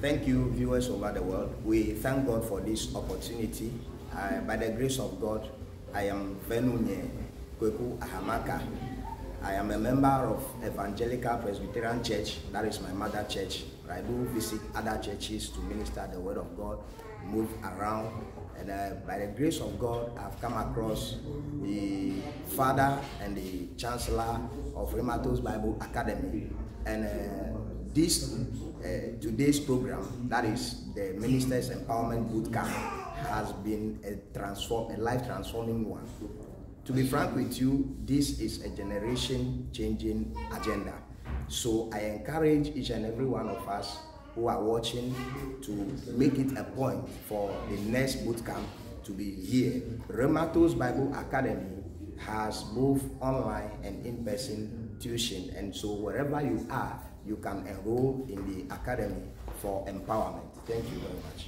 Thank you, viewers over the world. We thank God for this opportunity. Uh, by the grace of God, I am Venunye Kweku Ahamakah. I am a member of Evangelical Presbyterian Church, that is my mother church. I do visit other churches to minister the word of God, move around, and uh, by the grace of God, I've come across the father and the chancellor of Rhematose Bible Academy, and uh, this uh, today's program, that is the Ministers Empowerment Bootcamp, has been a transform, a life transforming one. To be frank with you, this is a generation changing agenda. So I encourage each and every one of us who are watching to make it a point for the next bootcamp to be here. Rhematose Bible Academy has both online and in-person tuition and so wherever you are, you can enroll in the academy for empowerment. Thank you very much.